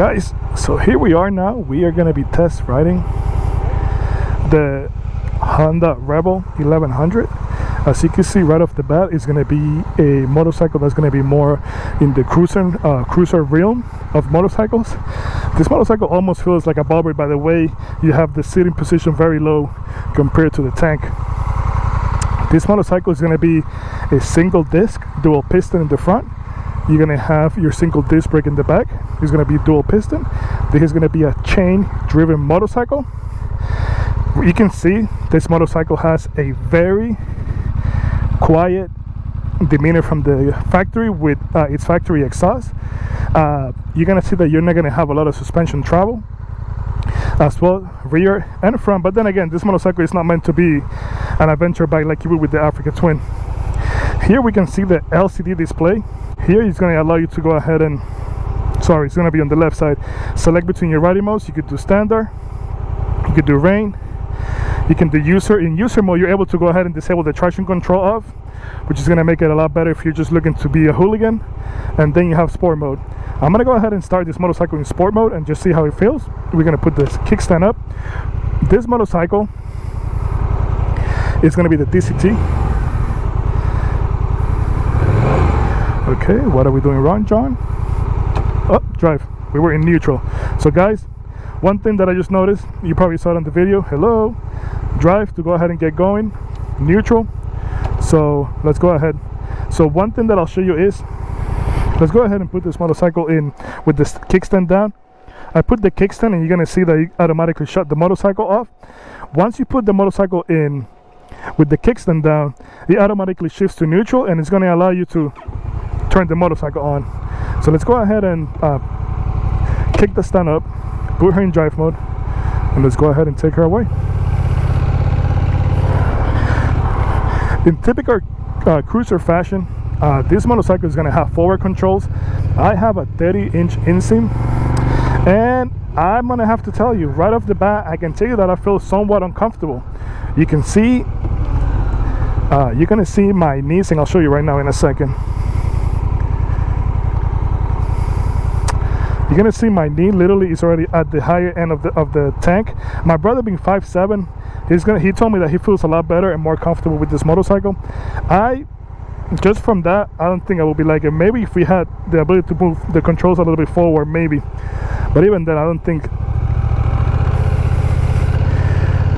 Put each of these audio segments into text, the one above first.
guys so here we are now. We are going to be test riding the honda rebel 1100 as you can see right off the bat it's going to be a motorcycle that's going to be more in the cruiser uh, cruiser realm of motorcycles. This motorcycle almost feels like a bobber by the way. You have the sitting position very low compared to the tank. This motorcycle is going to be a single disc dual piston in the front you're gonna have your single disc brake in the back. It's gonna be dual piston. This is gonna be a chain driven motorcycle. You can see this motorcycle has a very quiet demeanor from the factory with uh, its factory exhaust. Uh, you're gonna see that you're not gonna have a lot of suspension travel as well rear and front. But then again this motorcycle is not meant to be an adventure bike like you would with the Africa Twin. Here we can see the LCD display here it's going to allow you to go ahead and sorry it's going to be on the left side. Select between your riding modes. You could do standard. You could do rain. You can do user. In user mode you're able to go ahead and disable the traction control off which is going to make it a lot better if you're just looking to be a hooligan. And then you have sport mode. I'm going to go ahead and start this motorcycle in sport mode and just see how it feels. We're going to put this kickstand up. This motorcycle is going to be the dct Okay, what are we doing wrong, John? Oh, drive. We were in neutral. So guys, one thing that I just noticed, you probably saw it on the video. Hello, drive to go ahead and get going. Neutral. So let's go ahead. So one thing that I'll show you is, let's go ahead and put this motorcycle in with this kickstand down. I put the kickstand and you're gonna see that you automatically shut the motorcycle off. Once you put the motorcycle in with the kickstand down, it automatically shifts to neutral and it's gonna allow you to turn the motorcycle on. So let's go ahead and uh, kick the stand up put her in drive mode and let's go ahead and take her away. In typical uh, cruiser fashion uh, this motorcycle is going to have forward controls. I have a 30 inch inseam and I'm gonna have to tell you right off the bat I can tell you that I feel somewhat uncomfortable. You can see uh, you're gonna see my knees and I'll show you right now in a second you're gonna see my knee literally is already at the higher end of the of the tank. My brother being five seven, he's gonna he told me that he feels a lot better and more comfortable with this motorcycle. I just from that i don't think i would be like it. Maybe if we had the ability to move the controls a little bit forward maybe. But even then i don't think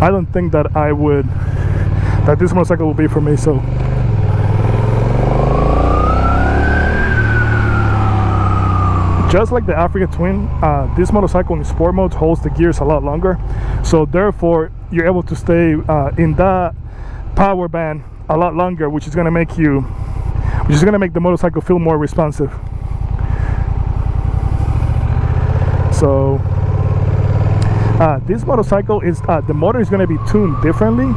i don't think that i would that this motorcycle will be for me so just like the Africa Twin, uh, this motorcycle in sport mode holds the gears a lot longer. So therefore, you're able to stay uh, in that power band a lot longer, which is going to make you, which is going to make the motorcycle feel more responsive. So uh, this motorcycle is uh, the motor is going to be tuned differently.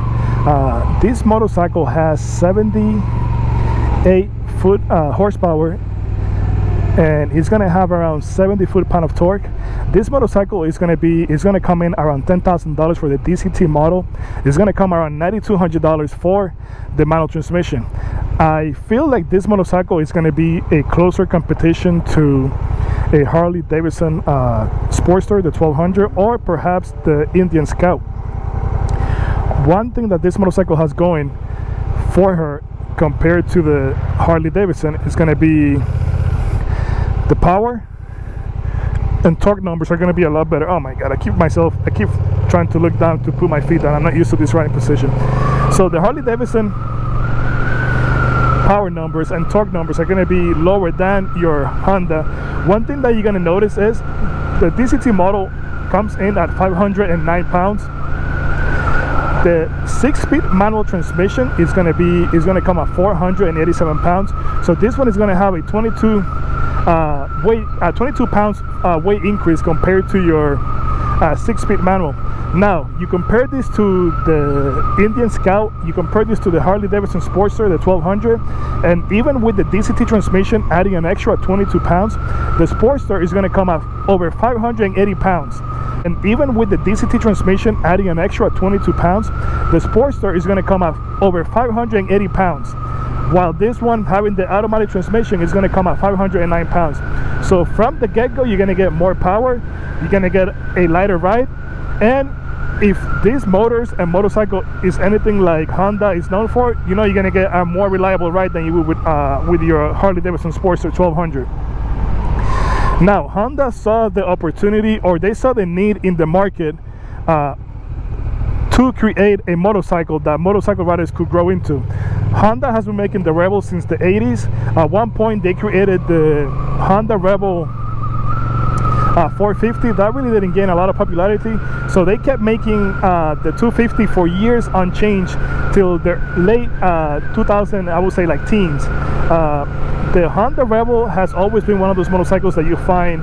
Uh, this motorcycle has 78 foot uh, horsepower and it's to have around 70 foot-pound of torque. This motorcycle is to be it's to come in around $10,000 for the DCT model. It's to come around $9,200 for the manual transmission. I feel like this motorcycle is to be a closer competition to a Harley Davidson uh, Sportster the 1200 or perhaps the Indian Scout. One thing that this motorcycle has going for her compared to the Harley Davidson is going to be the power and torque numbers are going to be a lot better. Oh my god i keep myself i keep trying to look down to put my feet down. I'm not used to this riding position. So the harley davidson power numbers and torque numbers are going to be lower than your honda. One thing that you're going to notice is the dct model comes in at 509 pounds. The six-speed manual transmission is going to be is going to come at 487 pounds. So this one is going to have a 22 uh, weight, uh, 22 pounds uh, weight increase compared to your uh, six-speed manual. Now, you compare this to the Indian Scout, you compare this to the Harley Davidson Sportster, the 1200, and even with the DCT transmission adding an extra 22 pounds, the Sportster is going to come up over 580 pounds. And even with the DCT transmission adding an extra 22 pounds, the Sportster is going to come up over 580 pounds while this one having the automatic transmission is going to come at 509 pounds so from the get-go you're going to get more power you're going to get a lighter ride and if these motors and motorcycle is anything like Honda is known for, you know you're gonna get a more reliable ride than you would with, uh, with your Harley Davidson Sportster 1200. Now, Honda saw the opportunity or they saw the need in the market uh, to create a motorcycle that motorcycle riders could grow into. Honda has been making the Rebel since the 80s. At one point, they created the Honda Rebel uh, 450 that really didn't gain a lot of popularity. So they kept making uh, the 250 for years unchanged till the late uh, 2000 I would say like teens. Uh, the Honda Rebel has always been one of those motorcycles that you find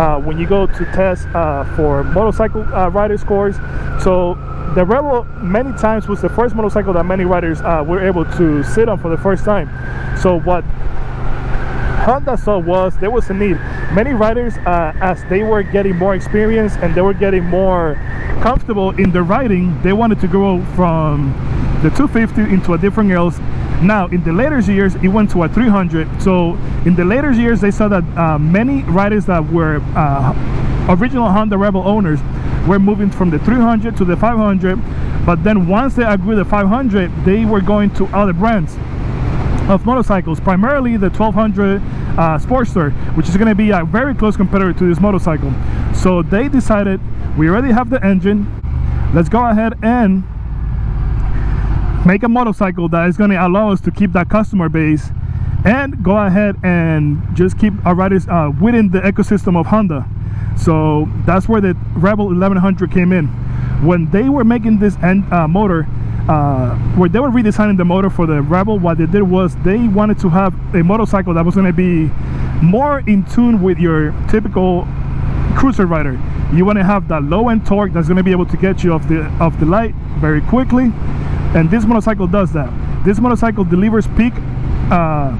uh, when you go to test uh, for motorcycle rider scores. So the Rebel many times was the first motorcycle that many riders were able to sit on for the first time so what Honda saw was there was a need. Many riders, uh, as they were getting more experience and they were getting more comfortable in the riding, they wanted to go from the 250 into a different else. Now, in the later years, it went to a 300. So, in the later years, they saw that uh, many riders that were uh, original Honda Rebel owners were moving from the 300 to the 500. But then once they agreed the 500, they were going to other brands of motorcycles, primarily the 1200 uh, Sportster, which is going to be a very close competitor to this motorcycle. So they decided, we already have the engine, let's go ahead and make a motorcycle that is going to allow us to keep that customer base and go ahead and just keep our riders uh, within the ecosystem of Honda. So that's where the Rebel 1100 came in. When they were making this end, uh, motor, uh, where they were redesigning the motor for the Rebel, what they did was they wanted to have a motorcycle that was going to be more in tune with your typical cruiser rider. You want to have that low end torque that's going to be able to get you off the off the light very quickly, and this motorcycle does that. This motorcycle delivers peak uh,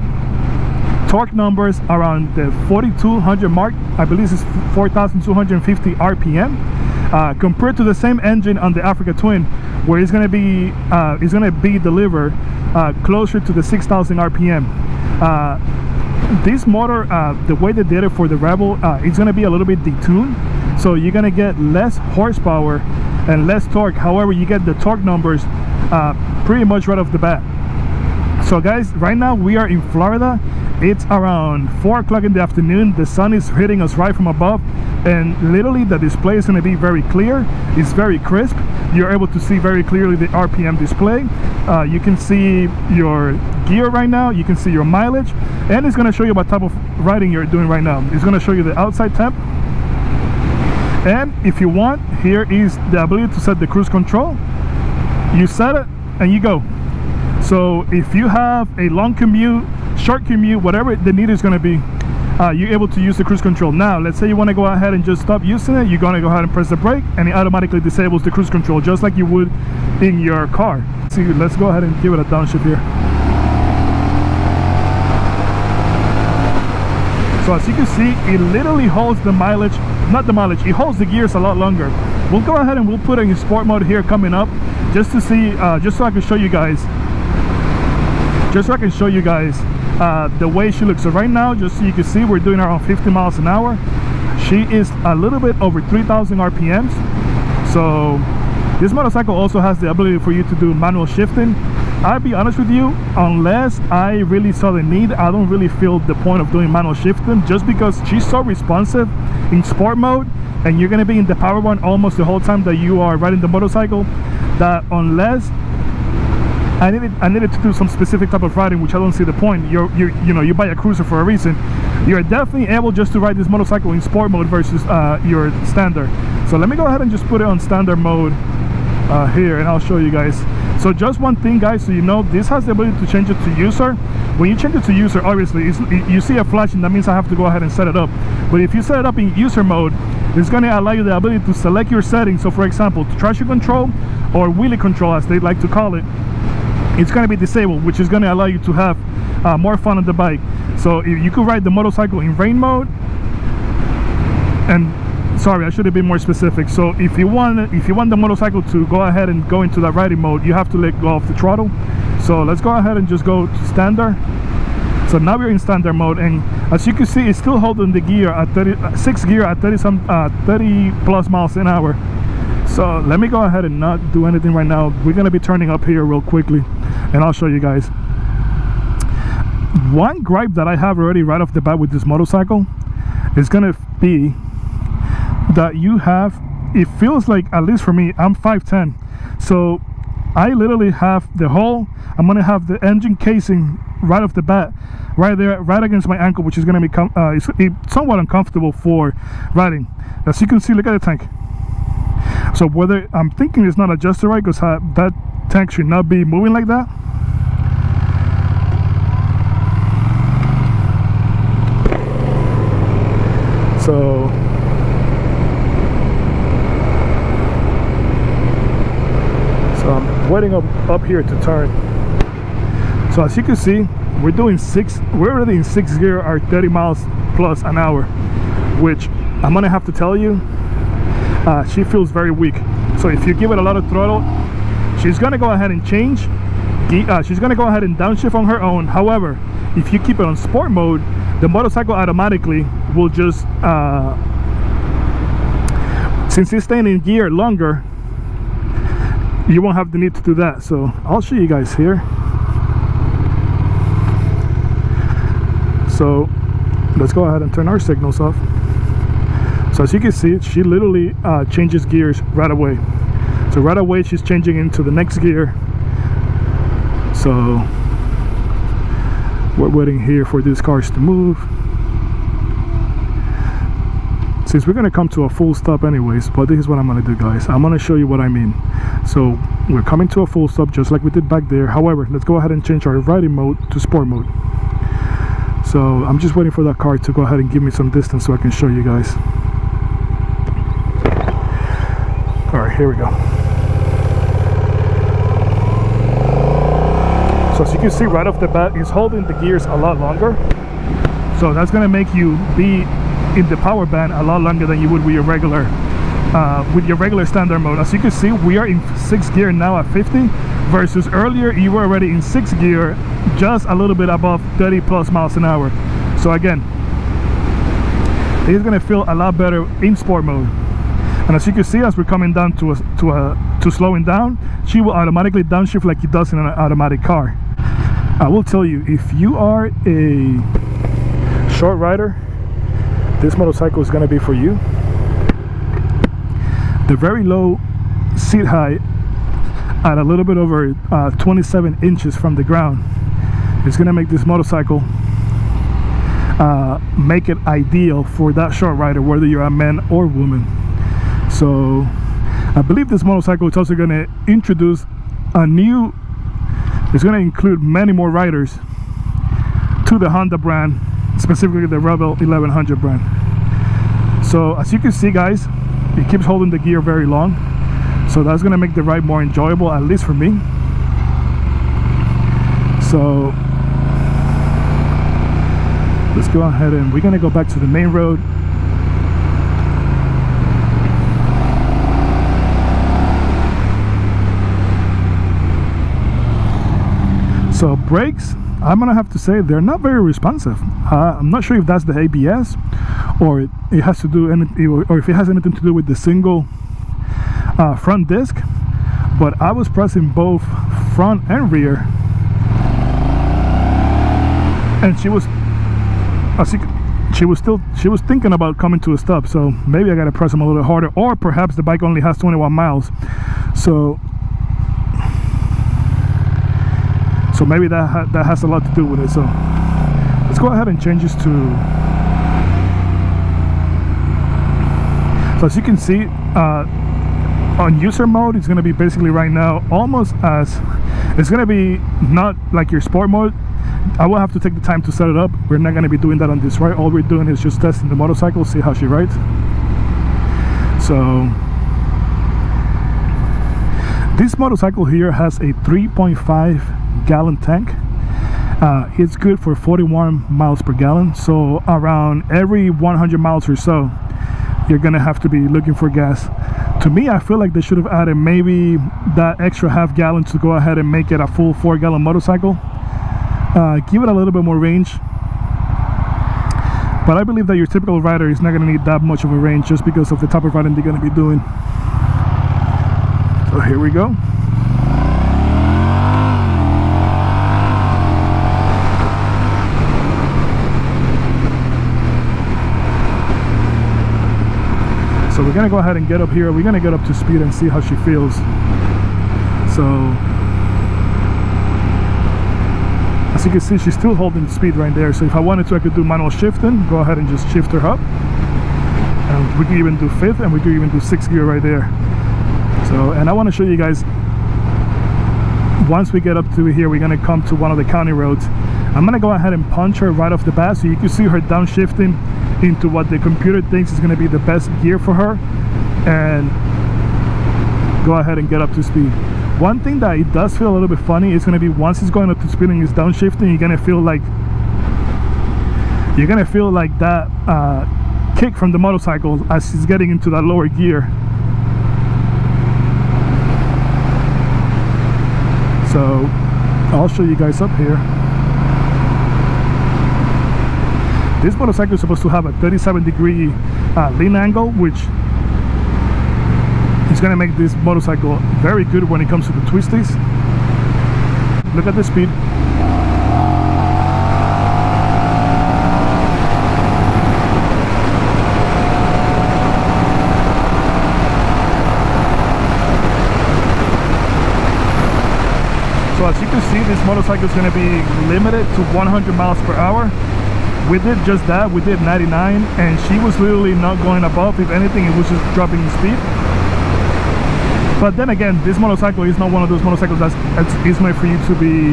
torque numbers around the 4200 mark. I believe it's 4250 RPM uh, compared to the same engine on the Africa Twin where it's gonna be uh, it's gonna be delivered uh, closer to the 6,000 RPM uh, this motor uh, the way they did it for the Rebel uh, it's gonna be a little bit detuned so you're gonna get less horsepower and less torque. However you get the torque numbers pretty much right off the bat. So guys right now we are in Florida it's around four o'clock in the afternoon. The sun is hitting us right from above and literally the display is going to be very clear. It's very crisp. You're able to see very clearly the RPM display. Uh, you can see your gear right now. You can see your mileage. And it's going to show you what type of riding you're doing right now. It's going to show you the outside temp. And if you want here is the ability to set the cruise control. You set it and you go. So if you have a long commute short commute whatever the need is going to be uh, you're able to use the cruise control. Now let's say you want to go ahead and just stop using it you're going to go ahead and press the brake and it automatically disables the cruise control just like you would in your car. See let's go ahead and give it a downshift here. So as you can see it literally holds the mileage not the mileage it holds the gears a lot longer. We'll go ahead and we'll put it in sport mode here coming up just to see uh, just so I can show you guys just so I can show you guys uh, the way she looks so right now just so you can see we're doing around 50 miles an hour. She is a little bit over 3,000 RPMs so this motorcycle also has the ability for you to do manual shifting. I'll be honest with you unless I really saw the need I don't really feel the point of doing manual shifting just because she's so responsive in sport mode and you're gonna be in the power one almost the whole time that you are riding the motorcycle that unless I needed I needed to do some specific type of riding which I don't see the point. You're you you know you buy a cruiser for a reason. You're definitely able just to ride this motorcycle in sport mode versus uh, your standard. So let me go ahead and just put it on standard mode uh, here and I'll show you guys. So just one thing guys so you know this has the ability to change it to user. When you change it to user obviously you see a flashing, that means I have to go ahead and set it up. But if you set it up in user mode it's going to allow you the ability to select your settings. So for example traction control or wheelie control as they like to call it it's going to be disabled which is going to allow you to have uh, more fun on the bike. So you could ride the motorcycle in rain mode. And sorry i should have been more specific. So if you want if you want the motorcycle to go ahead and go into that riding mode you have to let go of the throttle. So let's go ahead and just go to standard. So now we're in standard mode and as you can see it's still holding the gear at 30 uh, six gear at 30 some uh, 30 plus miles an hour so let me go ahead and not do anything right now. We're going to be turning up here real quickly and i'll show you guys. One gripe that i have already right off the bat with this motorcycle is going to be that you have it feels like at least for me i'm 5'10 so i literally have the whole i'm gonna have the engine casing right off the bat right there right against my ankle which is gonna become uh, it's, it's somewhat uncomfortable for riding. As you can see look at the tank so whether i'm thinking it's not adjusted right because that tank should not be moving like that. So so I'm waiting up up here to turn. So as you can see we're doing six we're already in six gear or 30 miles plus an hour which I'm gonna have to tell you uh, she feels very weak. So if you give it a lot of throttle she's gonna go ahead and change uh, she's gonna go ahead and downshift on her own. However if you keep it on sport mode the motorcycle automatically will just uh, since it's staying in gear longer you won't have the need to do that. So I'll show you guys here. So let's go ahead and turn our signals off so as you can see she literally uh, changes gears right away. So right away she's changing into the next gear. So we're waiting here for these cars to move. Since we're going to come to a full stop anyways but this is what i'm going to do guys. I'm going to show you what i mean. So we're coming to a full stop just like we did back there. However let's go ahead and change our riding mode to sport mode. So i'm just waiting for that car to go ahead and give me some distance so i can show you guys all right here we go. So as you can see right off the bat he's holding the gears a lot longer. So that's going to make you be in the power band a lot longer than you would with your regular uh, with your regular standard mode. As you can see we are in sixth gear now at 50 versus earlier you were already in sixth gear just a little bit above 30 plus miles an hour. So again it's going to feel a lot better in sport mode and as you can see as we're coming down to a, to a to slowing down she will automatically downshift like it does in an automatic car. I will tell you if you are a short rider this motorcycle is going to be for you. The very low seat height at a little bit over uh, 27 inches from the ground is going to make this motorcycle uh, make it ideal for that short rider whether you're a man or woman so I believe this motorcycle is also going to introduce a new it's going to include many more riders to the Honda brand specifically the Rebel 1100 brand. So as you can see guys it keeps holding the gear very long. So that's going to make the ride more enjoyable at least for me. So let's go ahead and we're going to go back to the main road so brakes i'm gonna have to say they're not very responsive. Uh, i'm not sure if that's the abs or it, it has to do anything or if it has anything to do with the single uh, front disc but i was pressing both front and rear. And she was she was still she was thinking about coming to a stop so maybe i gotta press them a little harder or perhaps the bike only has 21 miles. So so maybe that ha that has a lot to do with it so let's go ahead and change this to so as you can see uh, on user mode it's going to be basically right now almost as it's going to be not like your sport mode. I will have to take the time to set it up. We're not going to be doing that on this ride all we're doing is just testing the motorcycle see how she rides. So this motorcycle here has a 3.5 gallon tank. Uh, it's good for 41 miles per gallon so around every 100 miles or so you're gonna have to be looking for gas. To me I feel like they should have added maybe that extra half gallon to go ahead and make it a full four gallon motorcycle. Uh, give it a little bit more range. But I believe that your typical rider is not going to need that much of a range just because of the type of riding they're going to be doing. So here we go so we're gonna go ahead and get up here. We're gonna get up to speed and see how she feels. So as you can see she's still holding speed right there. So if I wanted to I could do manual shifting go ahead and just shift her up. And we can even do fifth and we could even do sixth gear right there. So and I want to show you guys once we get up to here we're gonna come to one of the county roads. I'm gonna go ahead and punch her right off the bat so you can see her downshifting into what the computer thinks is going to be the best gear for her and go ahead and get up to speed. One thing that it does feel a little bit funny is going to be once it's going up to speed and it's downshifting you're going to feel like you're going to feel like that uh, kick from the motorcycle as it's getting into that lower gear. So I'll show you guys up here this motorcycle is supposed to have a 37 degree uh, lean angle which is going to make this motorcycle very good when it comes to the twisties. Look at the speed. So as you can see, this motorcycle is going to be limited to 100 miles per hour we did just that we did 99 and she was literally not going above if anything it was just dropping in speed. But then again this motorcycle is not one of those motorcycles that's, that's is made for you to be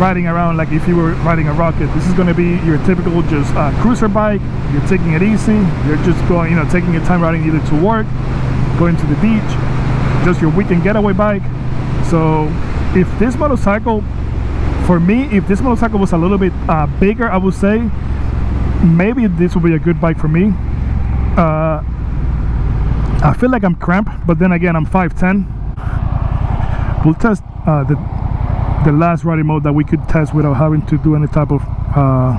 riding around like if you were riding a rocket. This is going to be your typical just uh, cruiser bike. You're taking it easy. You're just going you know taking your time riding either to work going to the beach just your weekend getaway bike. So if this motorcycle for me if this motorcycle was a little bit uh, bigger I would say maybe this would be a good bike for me. Uh, I feel like I'm cramped but then again I'm 5'10 we'll test uh, the the last riding mode that we could test without having to do any type of uh,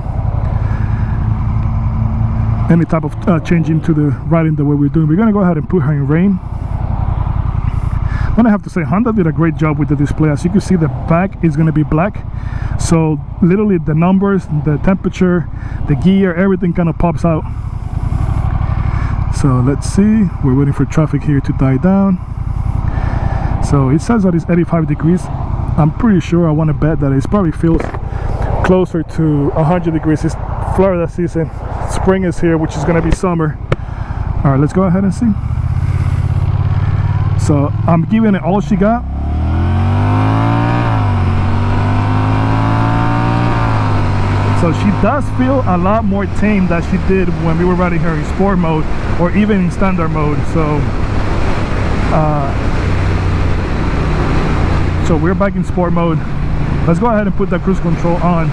any type of uh, changing to the riding the way we're doing. We're gonna go ahead and put her in rain I have to say Honda did a great job with the display. As you can see the back is going to be black. So literally the numbers the temperature the gear everything kind of pops out. So let's see. We're waiting for traffic here to die down. So it says that it's 85 degrees. I'm pretty sure I want to bet that it probably feels closer to 100 degrees. It's Florida season. Spring is here which is going to be summer. All right let's go ahead and see so I'm giving it all she got. So she does feel a lot more tame than she did when we were riding her in sport mode or even in standard mode. So uh, so we're back in sport mode. Let's go ahead and put that cruise control on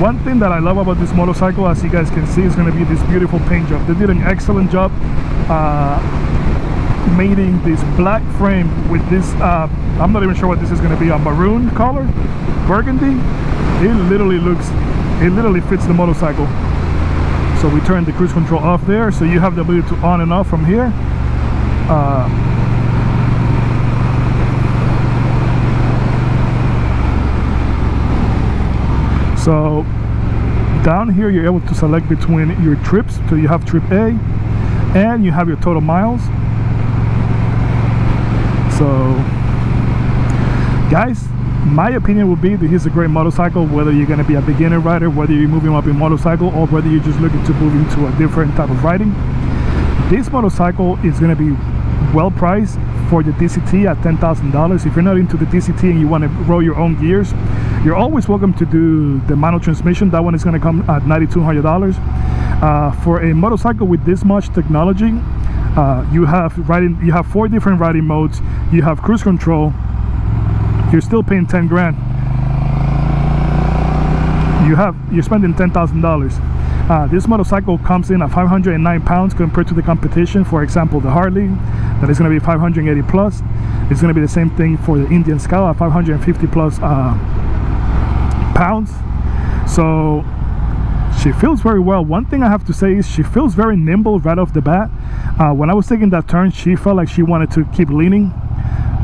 one thing that I love about this motorcycle as you guys can see is going to be this beautiful paint job. They did an excellent job uh, mating this black frame with this uh, I'm not even sure what this is going to be a maroon color? Burgundy? It literally looks it literally fits the motorcycle. So we turn the cruise control off there so you have the ability to on and off from here. Uh, so down here you're able to select between your trips. So you have trip A and you have your total miles. So guys my opinion would be that he's a great motorcycle whether you're going to be a beginner rider whether you're moving up in motorcycle or whether you're just looking to move into a different type of riding. This motorcycle is going to be well priced for the DCT at $10,000 if you're not into the DCT and you want to roll your own gears you're always welcome to do the manual transmission. That one is going to come at $9,200 uh, for a motorcycle with this much technology uh, you have riding you have four different riding modes. You have cruise control. You're still paying 10 grand. You have you're spending ten thousand uh. This motorcycle comes in at 509 pounds compared to the competition. For example, the Harley that is going to be 580 plus. It's going to be the same thing for the Indian Scout at 550 plus uh, pounds. So she feels very well. One thing I have to say is she feels very nimble right off the bat. Uh, when I was taking that turn, she felt like she wanted to keep leaning.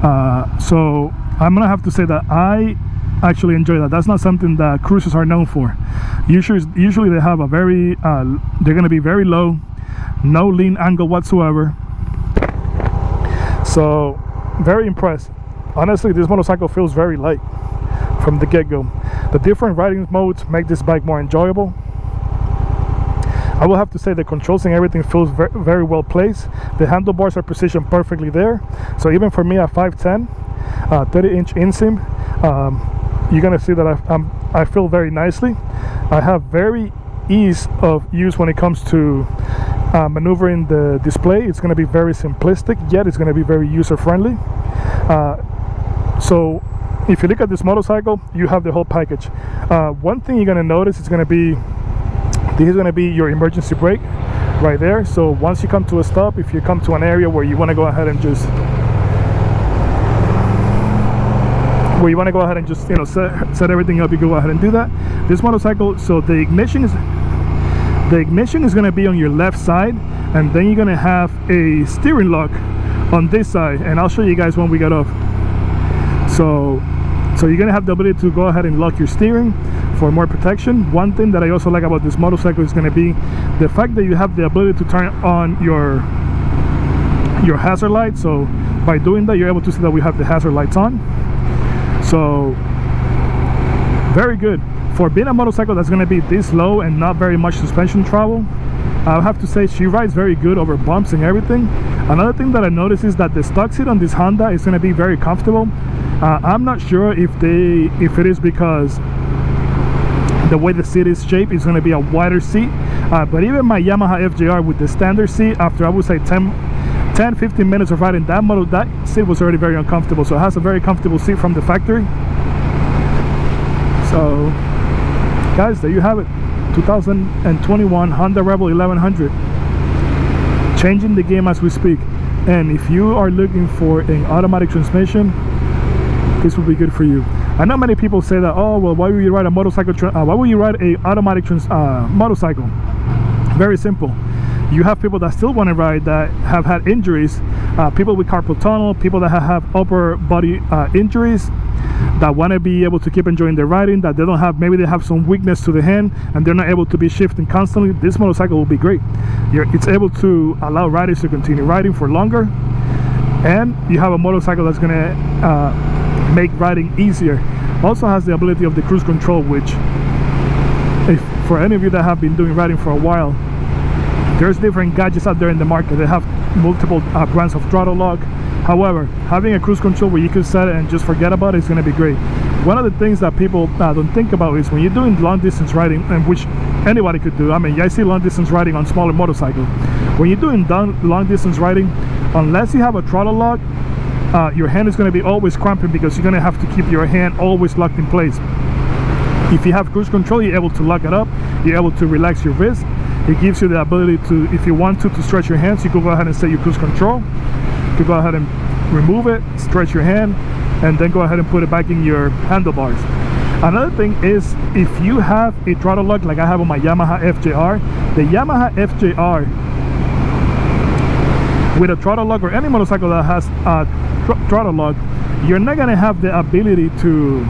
Uh, so I'm gonna have to say that I actually enjoy that. That's not something that cruisers are known for. Usually, usually they have a very, uh, they're gonna be very low, no lean angle whatsoever. So very impressed. Honestly, this motorcycle feels very light from the get-go. The different riding modes make this bike more enjoyable. I will have to say the controls and everything feels very, very well placed. The handlebars are positioned perfectly there. So even for me at 5'10", uh, 30 inch inseam, um, you're gonna see that I, I'm, I feel very nicely. I have very ease of use when it comes to uh, maneuvering the display. It's gonna be very simplistic, yet it's gonna be very user friendly. Uh, so if you look at this motorcycle, you have the whole package. Uh, one thing you're gonna notice is gonna be this is to be your emergency brake right there so once you come to a stop if you come to an area where you want to go ahead and just where you want to go ahead and just you know set, set everything up you can go ahead and do that. This motorcycle so the ignition is the ignition is going to be on your left side and then you're going to have a steering lock on this side and I'll show you guys when we get off. So so you're going to have the ability to go ahead and lock your steering for more protection. One thing that I also like about this motorcycle is going to be the fact that you have the ability to turn on your your hazard light. So by doing that you're able to see that we have the hazard lights on so very good. For being a motorcycle that's going to be this low and not very much suspension travel I have to say she rides very good over bumps and everything. Another thing that I noticed is that the stock seat on this Honda is going to be very comfortable. Uh, I'm not sure if they if it is because the way the seat is shaped is going to be a wider seat uh, but even my Yamaha FJR with the standard seat after I would say 10 10 15 minutes of riding that model that seat was already very uncomfortable. So it has a very comfortable seat from the factory. So guys there you have it. 2021 Honda Rebel 1100 changing the game as we speak. And if you are looking for an automatic transmission this will be good for you. I know many people say that oh well why would you ride a motorcycle uh, why would you ride a automatic uh, motorcycle? Very simple you have people that still want to ride that have had injuries uh, people with carpal tunnel people that have upper body uh, injuries that want to be able to keep enjoying their riding that they don't have maybe they have some weakness to the hand and they're not able to be shifting constantly this motorcycle will be great. You're, it's able to allow riders to continue riding for longer and you have a motorcycle that's going to uh, make riding easier. Also has the ability of the cruise control which if for any of you that have been doing riding for a while there's different gadgets out there in the market they have multiple uh, brands of throttle lock. However having a cruise control where you can set it and just forget about it is going to be great. One of the things that people uh, don't think about is when you're doing long distance riding and which anybody could do i mean i see long distance riding on smaller motorcycles. When you're doing long distance riding unless you have a throttle lock uh, your hand is going to be always cramping because you're going to have to keep your hand always locked in place. If you have cruise control you're able to lock it up you're able to relax your wrist it gives you the ability to if you want to to stretch your hands you can go ahead and set your cruise control. You go ahead and remove it stretch your hand and then go ahead and put it back in your handlebars. Another thing is if you have a throttle lock like I have on my Yamaha FJR the Yamaha FJR with a throttle lock or any motorcycle that has a thr throttle lock you're not gonna have the ability to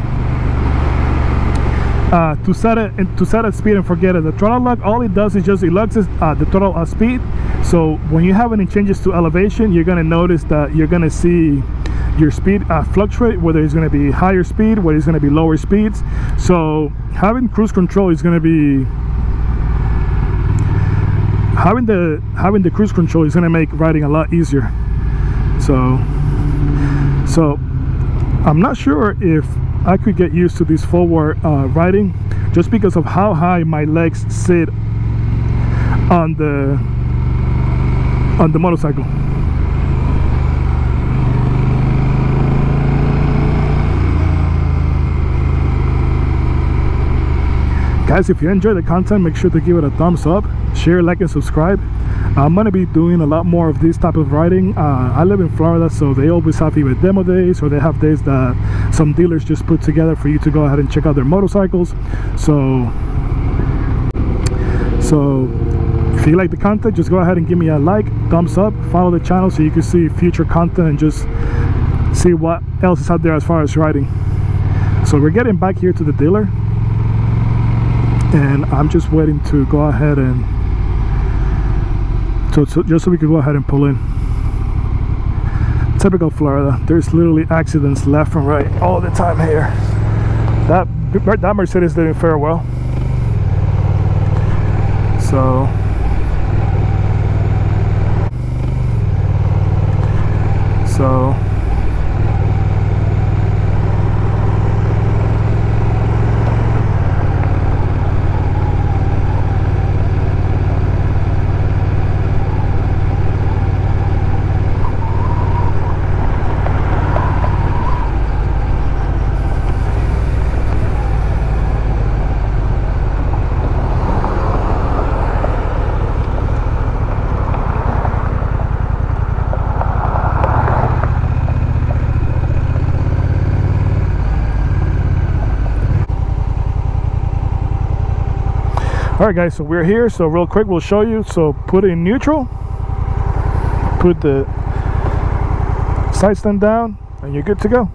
uh, to set it and to set a speed and forget it. The throttle lock, all it does is just it locks uh, the throttle uh, speed. So when you have any changes to elevation, you're gonna notice that you're gonna see your speed uh, fluctuate, whether it's gonna be higher speed, whether it's gonna be lower speeds. So having cruise control is gonna be having the having the cruise control is gonna make riding a lot easier. So so I'm not sure if I could get used to this forward uh, riding just because of how high my legs sit on the on the motorcycle. Guys if you enjoy the content make sure to give it a thumbs up share like and subscribe i'm to be doing a lot more of this type of riding uh, i live in florida so they always have either demo days or they have days that some dealers just put together for you to go ahead and check out their motorcycles. So so if you like the content just go ahead and give me a like thumbs up follow the channel so you can see future content and just see what else is out there as far as riding so we're getting back here to the dealer and I'm just waiting to go ahead and so, so just so we can go ahead and pull in. Typical Florida. There's literally accidents left and right all the time here. That that Mercedes didn't fare well. So. So all right guys so we're here. So real quick we'll show you. So put in neutral put the side stand down and you're good to go